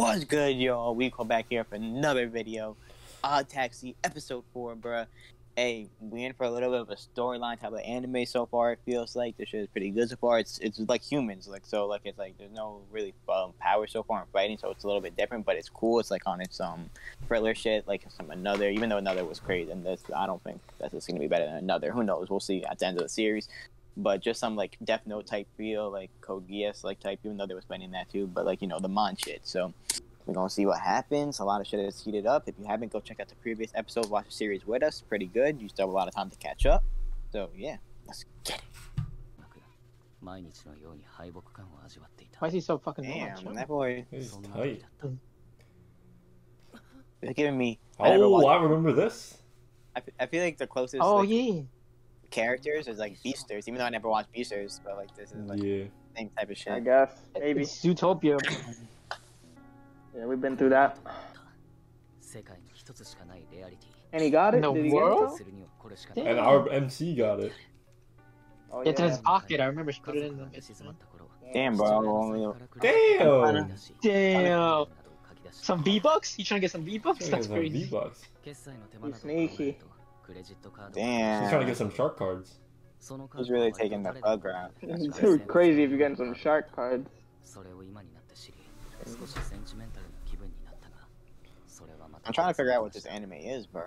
What's good, y'all? We come back here for another video. Odd Taxi, episode 4, bruh. Hey, we in for a little bit of a storyline type of anime so far, it feels like. This shit is pretty good so far. It's it's like humans, like, so, like, it's like, there's no really um, power so far in fighting, so it's a little bit different, but it's cool. It's like on its, um, thriller shit, like some another, even though another was crazy, and this, I don't think that's just gonna be better than another. Who knows? We'll see at the end of the series but just some like Death Note type feel, like Code Geass like type, even though they were spending that too. But like you know the Mon shit, so we're gonna see what happens. A lot of shit is heated up. If you haven't, go check out the previous episode, watch the series with us. Pretty good. You still have a lot of time to catch up. So yeah, let's get it. Why is he so fucking Damn, that boy. He's tight. They're giving me. Oh, I remember this. I, I feel like the closest. Oh like, yeah characters as like Beastars, even though I never watched Beastars, but like this is like yeah. same type of shit. I guess maybe it's Zootopia. yeah, we've been through that. And he got it. In the world. It? And our MC got it. Oh, yeah. It's in his pocket. I remember she put it in the. Damn, bro. Damn. Damn. Some V bucks? You trying to get some V bucks? That's crazy. V bucks. Sneaky. Damn. She's trying to get some shark cards. He's really taking the bug route. That's too crazy if you're getting some shark cards. I'm trying to figure out what this anime is, bro.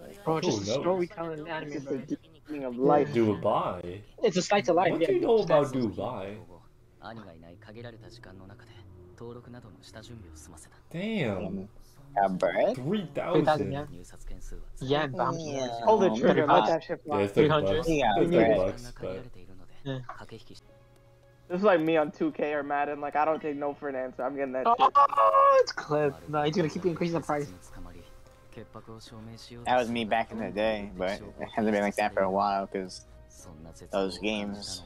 Like, bro, just oh, no. storytelling anime. It's bro. the deepening of life. Dubai. It's a slice of life. What do you know about Dubai? Damn. 3,000? yeah. Yeah. Hold the trigger, let that shit fly. Yeah, 300? Yeah. Bucks, but... yeah. This is like me on 2K or Madden, like, I don't take no for an answer, I'm getting that shit. Oh, it's clip. No, he's gonna keep increasing the price. That was me back in the day, but it hasn't been like that for a while, because those games...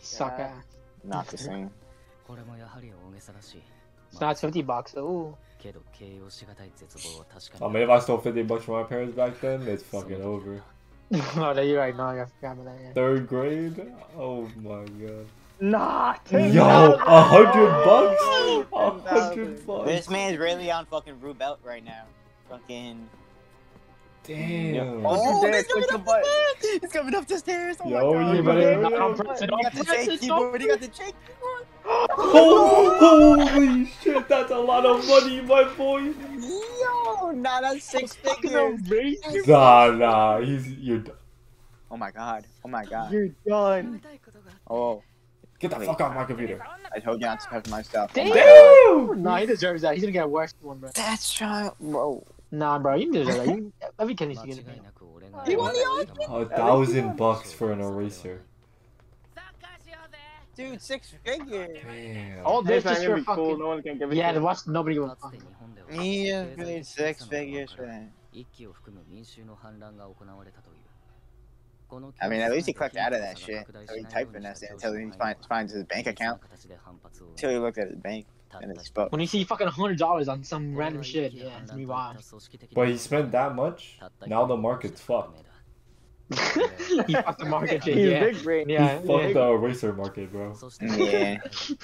Suck ass. Not the same. It's not 50 bucks, though. I mean, if I stole 50 bucks from my parents back then, it's fucking over. oh, no, you're right. No, that. Yeah. Third grade? Oh my god. Nah, Yo, a hundred bucks? A hundred bucks. This man's really on fucking Rubelt right now. Fucking. Damn. Oh, Dad, he's coming the up the button. stairs! He's coming up the stairs! Oh Yo, my god! you But better- it- yo, I'm yo. pressing He got the press shake it, keyboard! He got the shake keyboard! Oh, holy shit, that's a lot of money, my boy. Yo! Nah, that's six Fucking figures! Nah, nah, he's you're. d- Oh my god. Oh my god. You're done. Oh, Get the fuck off my computer. I told you not to touch my stuff. Damn. Damn. Nah, he deserves that. He's gonna get a worse one, bro. That's child. Bro. Nah, bro, you can do that. You, every can you can. You want the A thousand bucks for an eraser. Dude, six figures. Damn. All this is for fucking. Cool. No one can give it yeah, the watch nobody will. Yeah, six figures for. I mean, at least he clicked out of that shit. So he typed Vanessa until he find, finds his bank account. Until he looked at his bank. When you see fucking hundred dollars on some random shit, yeah, it's me wild. But he spent that much. Now the market's fucked. he fucked the market. Shit, He's yeah. big brain. Yeah, he fucked yeah. the eraser market, bro. Yeah.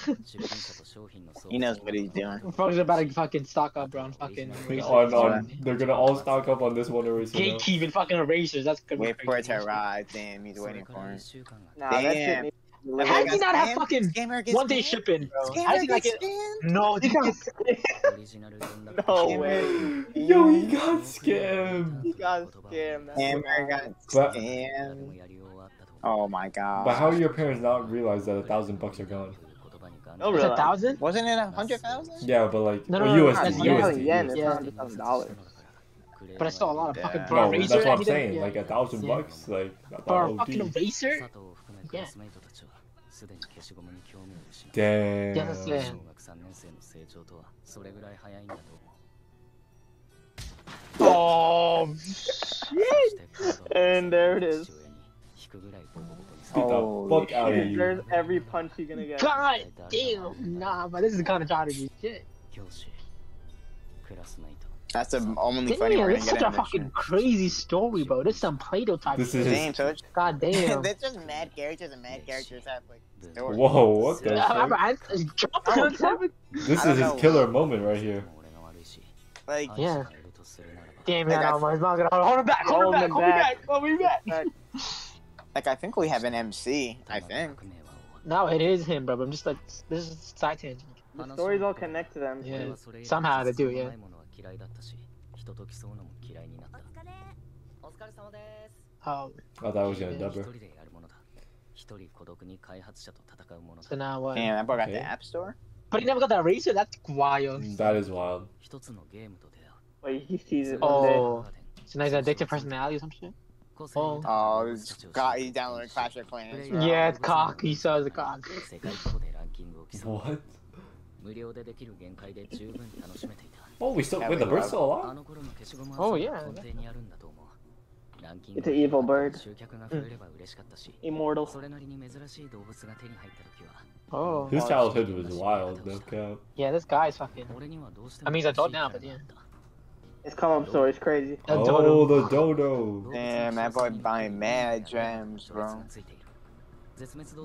he knows what he's doing. We're probably about to fucking stock up, bro. On fucking erasers. Oh, on, on, they're gonna all stock up on this one eraser. Gatekeeping fucking erasers. That's good. Wait for it to arrive. Damn, he's waiting for it. Nah, Damn. That's needs How does he not have fucking Scammer one day shipping? How does he not get? scammed? No, he got No way. Yo, he got scammed. He got scammed. Scammer got scammed. Oh my god. But how do your parents not realize that a thousand bucks are gone? No, It's really. a thousand? Wasn't it a hundred thousand? Yeah, but like, No, no, well, no, no, USD, that's Not yen. really USD. yen. It's Yeah. hundred thousand dollars. But it's still a lot of fucking Yeah. for a No, razor. that's what I'm saying. yeah. Like a thousand Yeah. bucks, like that's for a けクラスメイトたちはすでに消しゴムに興味を失って小学3年生の成長とはそれぐらい早いんだと思う Oh shit! And there it is. Get the fuck out of here. There's every punch you're gonna get. God damn! Nah, but this is kind of childish shit. 教師、クラスメイト、That's the only funny Damn, we're gonna such a in this fucking shit. crazy story, bro. This is some Play-Doh type This shit. is- Damn, so it's, God damn. that's just mad characters and mad characters have like stories. Whoa, what the fuck? I, I, I jumped on. This is his killer moment right here. Like, Yeah. Damn, man, Like, I- I'm, I'm not gonna hold him back. Hold him back. Hold me back. back. Hold me back. Back. like I think we have an MC. I think. No, it is him, bro. I'm just like this is side tangent. The stories all connect to them. Yeah. Somehow they do, yeah. 人と競うのも嫌いになったお疲れ様です Oh, I thought I was gonna 一 dub 人 her. でやるものだ一人孤独に開発者と戦うもの so だ now what? Damn, that boy got the App Store. But he never got that eraser. That's wild. That is wild. 一つのゲームと出会う Wait, he sees it. Oh, so now he's an addictive personality or some shit. Oh. Oh, it's got he's downloading Clash of Clans. bro. Yeah, it's cock. He says the cock. 世界規模でランキングを競う What? 無料でできる限界で十分に楽しめていた Oh, we still with The bird's still alive. Oh yeah. It's an evil bird. Mm. Immortal. Oh. His childhood was wild. No count. Yeah, this guy's fucking. I mean, he's a dog now, but yeah. It's column so it's crazy. Oh, the dodo. Damn, that boy buying mad gems, bro.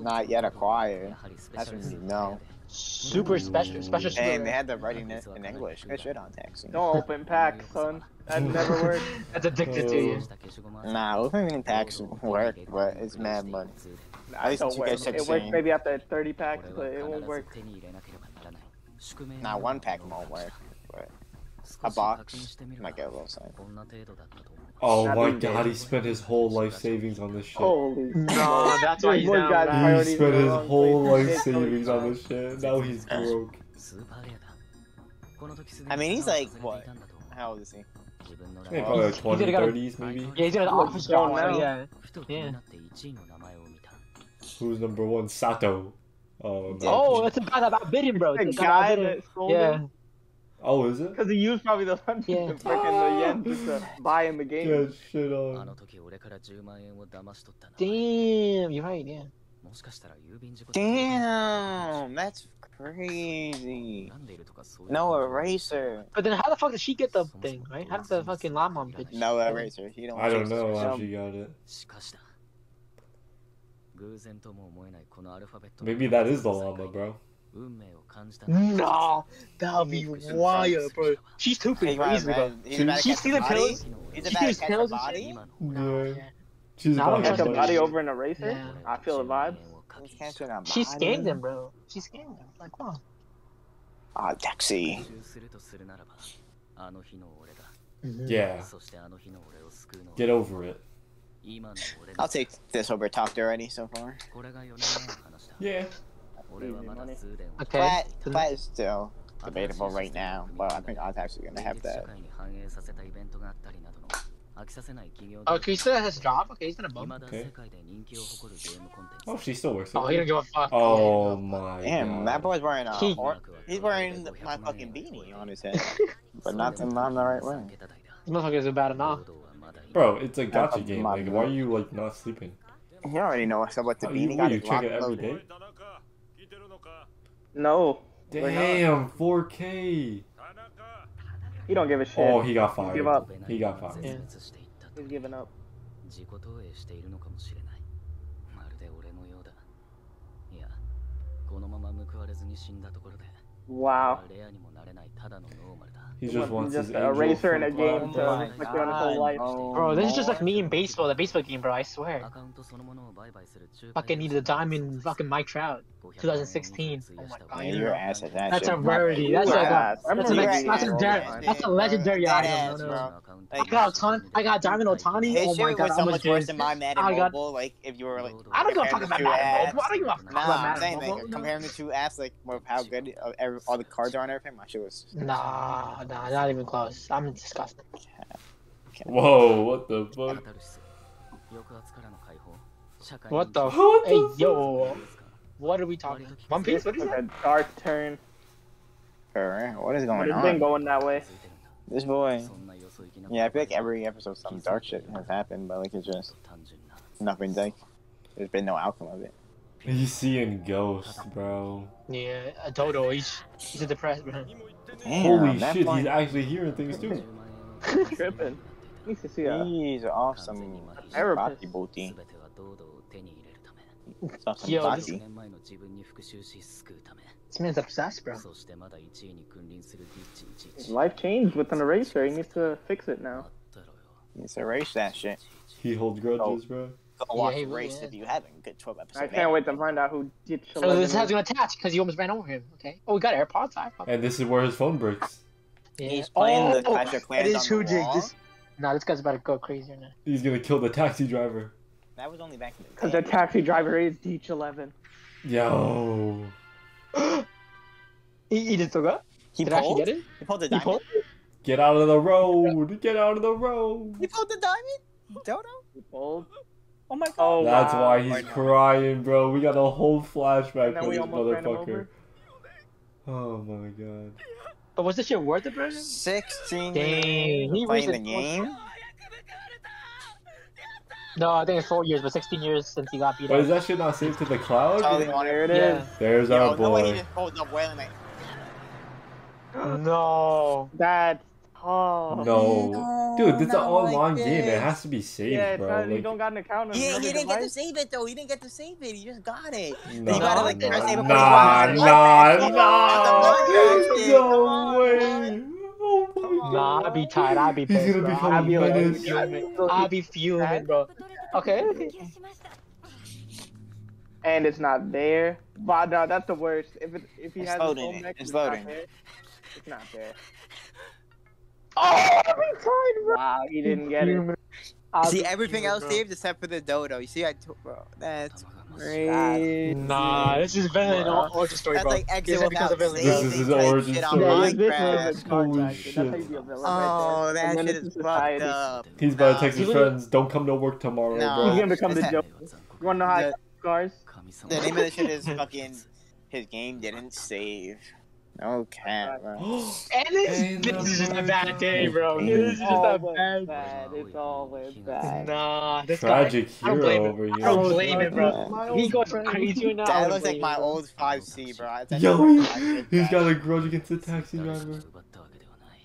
Not yet acquired. That's what you know. Super special, special. And they had the writing it in English. Good shit on Taxi. Don't open packs, son. That never works. That's addicted to you. Nah, opening packs work, but it's mad money. At least Don't work. 2K16. It works maybe after 30 packs, but it won't work. Nah, one pack won't work. A box might get a little side. Oh my god, he spent his whole life savings on this shit. Holy no, that's why he's down. Guy, he spent his whole life savings on this shit. Now he's broke. I mean, he's like what? How old is he? Yeah, probably like 20, 30s maybe. Yeah, he's got an office job now. Yeah. yeah. Who's number one? Sato. Oh, no. oh that's a guy that outbid him, bro. That guy that sold yeah. him. Oh, is it? Because he used probably the hundred yeah. freaking yen just to buy in the game. Good shit on. Damn, you're right, yeah. Damn, that's crazy. No eraser. But then how the fuck did she get the thing, right? How did the fucking llama bitch? No eraser. He don't. I don't know how she got it. Maybe that is the llama, bro. Nah, that'll be wild, bro. She's too big, bro. Easily, bro. She's seen the pills. She's seen the pills and shit. No. She's I don't trust a body over an eraser. Yeah. I feel the vibe. She scammed him, bro. She scammed him. Like, come on. Ah, taxi. Yeah. Get over it. I'll take this over top already so far. yeah. Okay, so that is still debatable right now. Well, I think Oz actually gonna have that. Oh, Kisa has a job? Okay, he's gonna. bum. Okay. Oh, she still works. Oh, he don't give a fuck. Oh my Damn, God. that boy's wearing a he, He's wearing my fucking beanie on his head. but not in the right way. This motherfucker's about enough. Bro, it's a gotcha game. Like, why are you, like, not sleeping? You already know what's about the beanie. You, you check it every day? No. We're not. Damn, 4K. He don't give a shit. Oh, he got fired. Give up. He got fired. Yeah. He's giving up. 自己投影しているのかもしれないまるで俺のようだいやこのまま報われずに死んだところで Wow. レアにも He just wants just his a racer in a game to on his whole life. Oh, bro, this is just like me in baseball, the baseball game, bro. I swear. Fucking need a diamond, fucking Mike Trout, 2016. Oh my god. Your ass at that. That's shit. a rarity. That's a, that's a, that's a, that's a, legendary item. No. I got ton, I got Diamond Otani. Oh my god, was so much worse than my Madden I got, Mobile. Like if you were like, I don't give a fuck about Madden Mobile. I don't give a fuck about Madden Mobile. Comparing the two apps, like how good uh, all the cards are on everything, my watch. It was nah, nah, not even close. I'm disgusted. Whoa! What the fuck? What the? What hey yo! What are we talking? One Piece? What is that? A dark turn. Alright, what is going what on? It's been going that way. This boy. Yeah, I feel like every episode some dark shit has happened, but like it's just nothing's like there's been no outcome of it. He's seeing ghosts, bro. Yeah, a dodo. He's he's a depressed man. Damn, Holy shit, line... he's actually hearing things too. Tripping. Needs to see that. He's off some therapy booty. Yo, this... this man's obsessed, bro. His life changed with an eraser. He needs to fix it now. He needs to erase that shit. He holds grudges, oh. bro. Go watch he the will, race yeah. if you haven't. Good 12 episode. I can't wait to find out who ditched So this 11. has to attach because you almost ran over him. Okay. Oh, we got AirPods. I And this is where his phone breaks. Yeah. He's playing the oh, Clash of Clans It is on the Hujig. This, nah, this guy's about to go crazy right now. He's gonna kill the taxi driver. That was only back in the Because day. the taxi driver is Deech 11. Yo. He, he just took up. He Did I actually pulled? get it? He pulled the diamond? pulled? Get out of the road. Get out of the road. He pulled the diamond? Dodo? He pulled. Oh my god. Oh, That's wow. why he's Right now. crying, bro. We got a whole flashback And then for this almost ran him motherfucker. Oh my god. But was this shit worth it, bro? 16 Dang, he playing the game? No, I think it's four years, but 16 years since he got beat But up. is that shit not saved to the cloud? Totally want There it Yeah. is. There's Yo, our no way he boy. just pulled up wailing like, No. That's tough. No. Dude, this is an not like online game. It has to be saved, Yeah, it's bro. not, you don't got an account on Yeah, another he didn't get to save it though. He didn't get to save it. He just got it. nah, you gotta, like, nah, press A before nah, nah, nah. No way. Oh my Nah, I'd be tired. I'd be He's pissed, gonna bro. I'd be like, fuming. I'd be fuming, bro. Okay. okay. And it's not there. But no, that's the worst. If it, if he It's has loading a phone it. next, It's not loading. there. It's not there. Oh, every time, bro. Wow, you didn't get it. see everything else bro. saved except for the dodo. You see, I took bro. That's oh. Nah, this is villain than origin story, That's bro. That's like exit without saving. This is origin story. Yeah, Holy shit. Oh, right that shit oh, is fucked up. He's about to text his friends. Don't come to work tomorrow, no. bro. He's gonna become the joke. You wanna know how the, cars? The name of the shit is fucking. His game didn't save. No cap, bro. And this, And this is just a bad day, bro. It's This is just a always bad. bad. It's always bad. Nah, this Tragic guy. I don't blame hero him. over I don't blame him, bro. My He old goes crazy now. That looks like my old 5C, bro. Yo, he, my shit, he's bro. got a grudge against the taxi driver.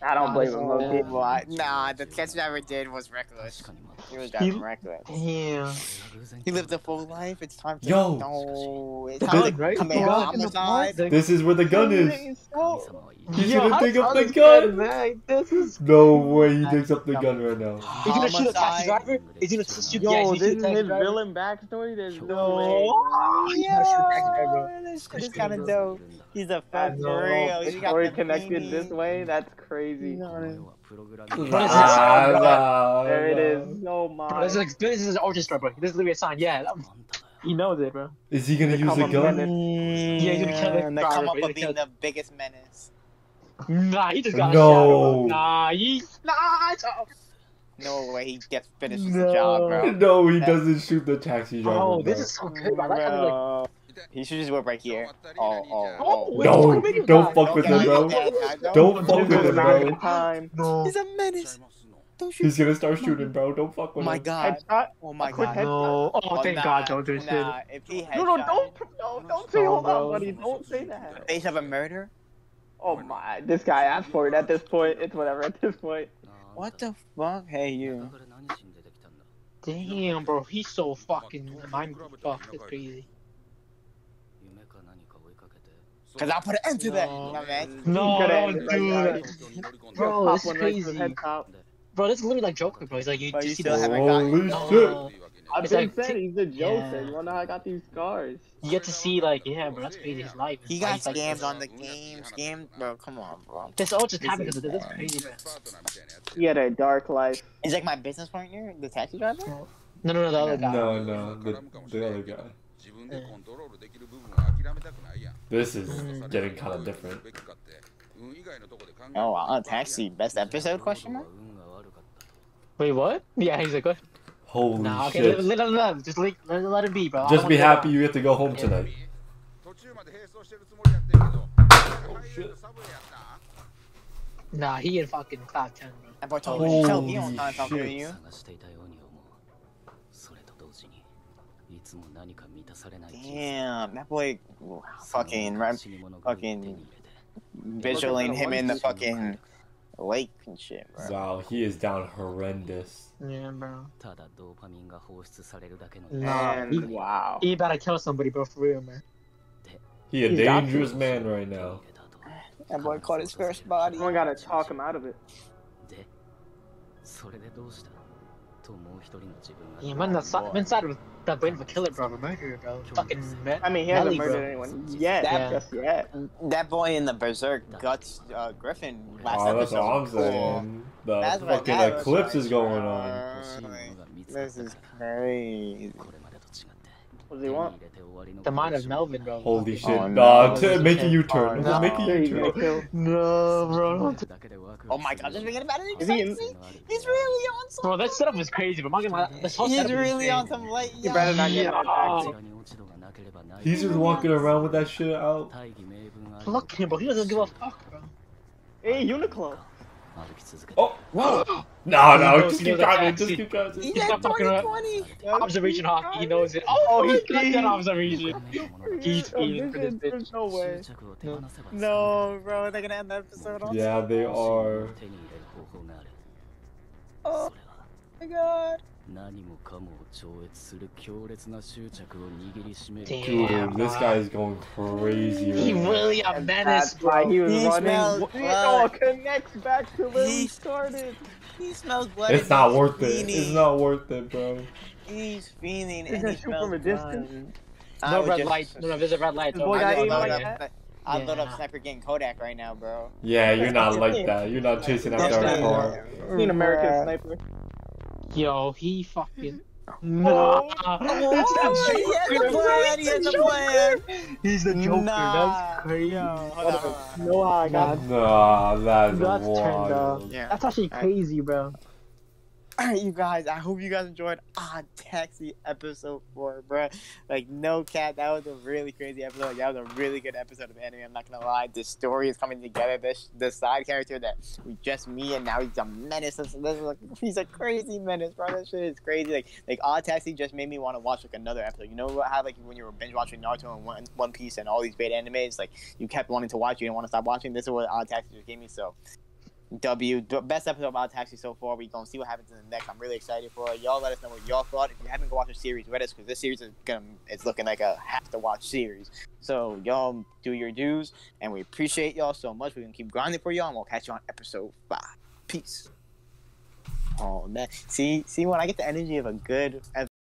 I don't blame him. Yeah. Nah, the catch never did was reckless. He was driving reckless. Damn. He lived a full life. It's time to. Yo. No. It's time this, right? to This is where the gun is. So... He's Yo, gonna pick up the gun. Man, this is no way he picks up the gun right now. He's gonna shoot a taxi driver. He's gonna shoot. Yo, oh, yeah, this is his villain backstory. There's no. no. Way. Yeah, this is kind of dope. He's a fuck for real. He got connected beanie. this way. That's crazy. Ah, there it is. No my. This is this is an orchestra, bro. This is literally a sign. Yeah. He knows it, bro. Is he gonna use a gun? Yeah, he's gonna kill the driver, come up with being the biggest menace. Nah, he just got no. shadow. Nah, he nah. It's. No way, he gets finishes no. the job, bro. No, he That's... doesn't shoot the taxi driver. Oh, bro. this is so good, bro. bro. He should just work right here. Oh, oh, oh. oh. oh no, oh, don't, don't fuck with him, bro. Don't fuck with him, bro. He's a menace. Don't shoot. He's gonna start shooting, bro. Don't fuck with him. Oh my. God. Headshot. Oh my god. No. Oh, thank nah, God, don't do nah, shit. No, no, don't, no, don't say hold on, buddy. Don't say that. Face of a murder. Oh my! This guy asked for it. At this point, it's whatever. At this point. What the fuck? Hey, you. Damn, bro. He's so fucking mind fucked. It's crazy. Cause I'll put an end to that. No. My man. No, Good don't end, do that. Bro, Bro, this is one right to the crazy. Bro, this is literally like Joker, bro. He's like, you But you just see still the haven't gotten Holy Uh, shit. I've been like- said he's a Joker. Yeah. You wanna know how I got these scars? You get to see like, yeah, bro, that's crazy. His life. He got life, like, scammed on the game. Scammed, bro. Come on, bro. This all just happened because of this. That's crazy, bro. He had a dark life. He's like my business partner, the taxi driver. No, no, no, the other guy. No, no, the, the other guy. This is getting kind of different. Oh, wow. Taxi, best episode, question mark? Wait, what? Yeah, he's like, what? Holy nah, okay, shit. Let, let, let, just let, let, let it be, bro. Just be happy you get to go home tonight. Oh, shit. Nah, he in fucking cloud 10, bro. That boy told me, he on time, talking to you. Damn, that boy その fucking rap. 死に物狂いを手に入れて visualing him in the fucking lake and shit, bro. Wow, he is down horrendous. Yeah, bro. ただドーパミンが放出されるだけの Nah, And he- wow. He better kill somebody, bro, for real, man. He a He's got dangerous to. man right now. That boy caught his first body. Someone gotta talk him out of it. でそれでどうした Yeah, man, that's not, man's not, not brain of a killer, bro. A murderer, bro. Fucking I mean, he hasn't murdered anyone yet. That, yeah. Yet. that boy in the Berserk guts uh, Griffith oh, last oh, that's all I'm saying. The that's fucking eclipse is going on. This is crazy. What do they want? The mind of Melvin, bro. Holy oh, shit, oh, no. no. making you turn. No. making you turn. No, bro. Oh my god, just thinking about it. He's, he's really on some. Bro, that setup is crazy, but I'm not gonna lie. This whole He's really on some light. You better not get out. He's just walking around with that shit out. Look him, bro. He doesn't give a fuck, bro. Hey, Uniqlo. 歩き続けて Oh! No, no, He just knows keep the driving. Just taxi. keep driving. He's He's at not fucking around. 2020. Observation hockey, he knows it. Oh, Oh, my he- god, he- that observation. このものが He's Oh, feeding for this there's- bitch. There's no way. 執着を手放せば No, bro, they're gonna end the episode on. Yeah, they 欲しいもの are. を手に入れる方法がある Oh それは my god. 何もかもを超越する強烈な執着を握りしめる Damn. Dude, this guy is going crazy. He right now. really a And menace, that's why bro. he was He running. smells It blood. all connects back to where we He- started. He smells blood. It's and not he's worth it. It's fiending. not worth it, bro. He's fiending He's and gonna he shoot smells from a distance. blood. I No would red just- light. No, no, there's a red light. This though. boy I got just aim load like up. that? I load up Yeah. Sniper getting Kodak right now, bro. Yeah, you're not like that. You're not chasing after Yeah. a car. Seen American Sniper. Yo, he fucking. Mm-hmm. No, oh, that's Oh, that he has Joker. plan. He has a plan. He's the Joker. Nah. That's crazy. Yo. No, I got. Nah, that's, That's turned up. wild. Yeah. That's actually crazy, bro. Alright, you guys. I hope you guys enjoyed Odd Taxi episode four, bro. Like, no cat. That was a really crazy episode. Like, that was a really good episode of anime. I'm not gonna lie. The story is coming together. This the side character that we just me and now he's a menace. This, this is like, he's a crazy menace, bro. This shit is crazy. Like, like Odd Taxi just made me want to watch like another episode. You know how like when you were binge watching Naruto and One, One Piece and all these great animes, like you kept wanting to watch, you didn't want to stop watching. This is what Odd Taxi just gave me. So. W best episode of Taxi so far. We gonna see what happens in the next. I'm really excited for it. Y'all let us know what y'all thought. If you haven't go watch the series with us, because this series is gonna it's looking like a have to watch series. So y'all do your dues, and we appreciate y'all so much. We're gonna keep grinding for y'all, and we'll catch you on episode five. Peace. Oh man, see see when I get the energy of a good